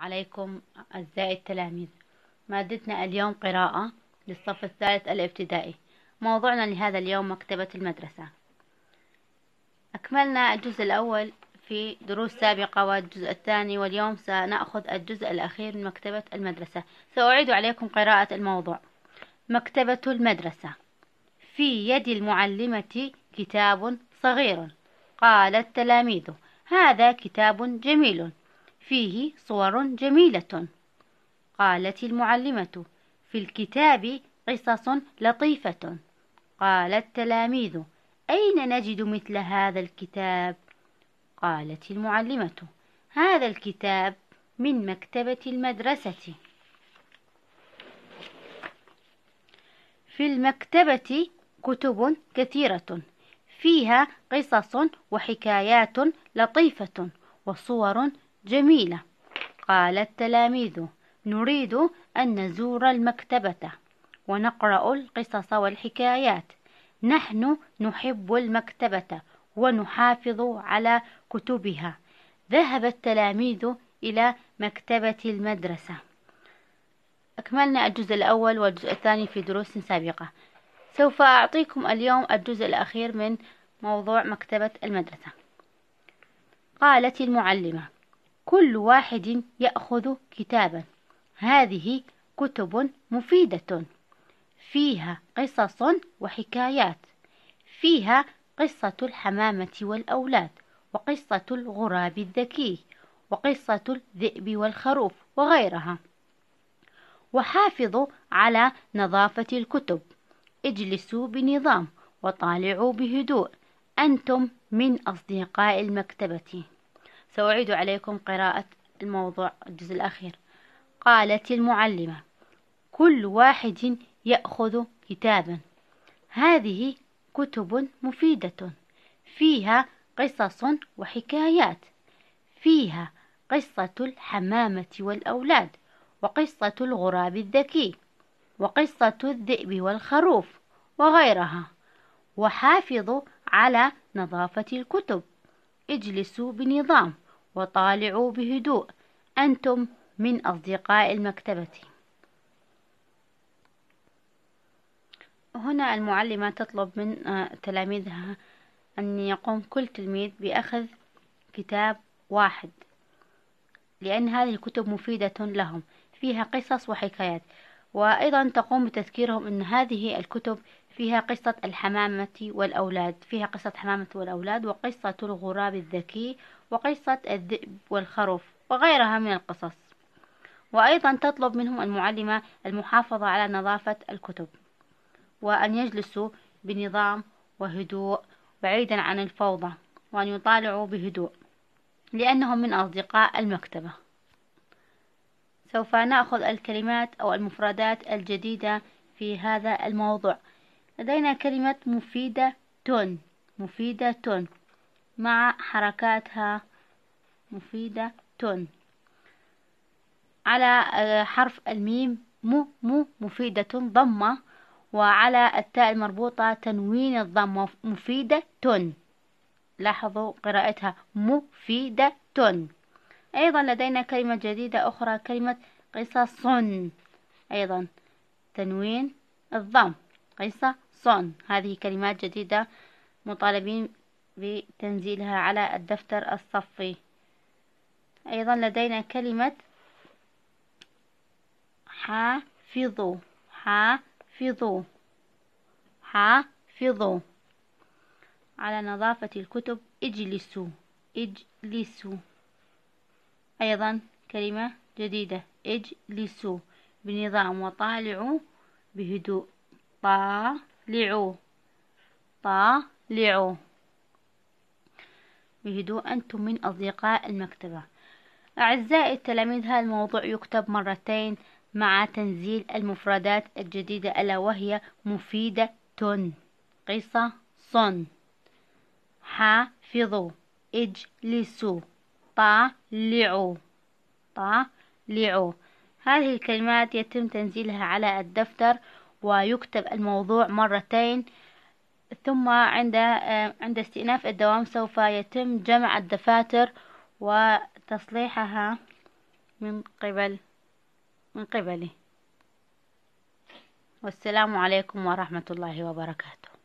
عليكم أعزائي التلاميذ. مادتنا اليوم قراءة للصف الثالث الابتدائي. موضوعنا لهذا اليوم مكتبة المدرسة. أكملنا الجزء الأول في دروس سابقة والجزء الثاني واليوم سنأخذ الجزء الأخير من مكتبة المدرسة. سأعيد عليكم قراءة الموضوع. مكتبة المدرسة. في يد المعلمة كتاب صغير قال التلاميذ. هذا كتاب جميل. فيه صور جميلة. قالت المعلمة في الكتاب قصص لطيفة. قال التلاميذ أين نجد مثل هذا الكتاب؟ قالت المعلمة هذا الكتاب من مكتبة المدرسة. في المكتبة كتب كثيرة فيها قصص وحكايات لطيفة وصور جميلة. قال التلاميذ نريد أن نزور المكتبة ونقرأ القصص والحكايات. نحن نحب المكتبة ونحافظ على كتبها. ذهب التلاميذ إلى مكتبة المدرسة. أكملنا الجزء الأول والجزء الثاني في دروس سابقة. سوف أعطيكم اليوم الجزء الأخير من موضوع مكتبة المدرسة. قالت المعلمة كل واحد يأخذ كتابا. هذه كتب مفيدة. فيها قصص وحكايات. فيها قصة الحمامة والأولاد وقصة الغراب الذكي وقصة الذئب والخروف وغيرها. وحافظوا على نظافة الكتب. اجلسوا بنظام وطالعوا بهدوء. أنتم من أصدقاء المكتبة. سأعيد عليكم قراءة الموضوع الجزء الأخير. قالت المعلمة كل واحد يأخذ كتابا. هذه كتب مفيدة. فيها قصص وحكايات. فيها قصة الحمامة والأولاد وقصة الغراب الذكي وقصة الذئب والخروف وغيرها. وحافظوا على نظافة الكتب. اجلسوا بنظام. وطالعوا بهدوء. أنتم من أصدقاء المكتبة. هنا المعلمة تطلب من آه، تلاميذها أن يقوم كل تلميذ بأخذ كتاب واحد لأن هذه الكتب مفيدة لهم فيها قصص وحكايات. وأيضا تقوم بتذكيرهم أن هذه الكتب فيها قصة الحمامة والأولاد فيها قصة حمامة والأولاد وقصة الغراب الذكي وقصة الذئب والخروف وغيرها من القصص. وأيضا تطلب منهم المعلمة المحافظة على نظافة الكتب وأن يجلسوا بنظام وهدوء بعيدا عن الفوضى وأن يطالعوا بهدوء لأنهم من أصدقاء المكتبة. سوف نأخذ الكلمات أو المفردات الجديدة في هذا الموضوع. لدينا كلمة مفيدة تون مفيدة تون. مع حركاتها مفيدة تون. على آه، حرف الميم مو مو مفيدة ضمة. وعلى التاء المربوطة تنوين الضمة مفيدة تون. لاحظوا قراءتها مفيدة تون. أيضا لدينا كلمة جديدة أخرى كلمة قصص. أيضا تنوين الضم قصص هذه كلمات جديدة مطالبين بتنزيلها على الدفتر الصفي. أيضا لدينا كلمة حافظوا. حافظوا. حافظوا. على نظافة الكتب اجلسوا. اجلسوا. أيضا كلمة جديدة اجلسوا. بنظام وطالعوا بهدوء. طالعوا طالعوا بهدوء أنتم من أصدقاء المكتبة. أعزائي التلاميذ هذا الموضوع يكتب مرتين مع تنزيل المفردات الجديدة ألا وهي مفيدة. قصة. صن حافظوا. اجلسوا. طالعوا. طالعوا. هذه الكلمات يتم تنزيلها على الدفتر ويكتب الموضوع مرتين ثم عند عند استئناف الدوام سوف يتم جمع الدفاتر وتصليحها من قبل من قبلي والسلام عليكم ورحمة الله وبركاته.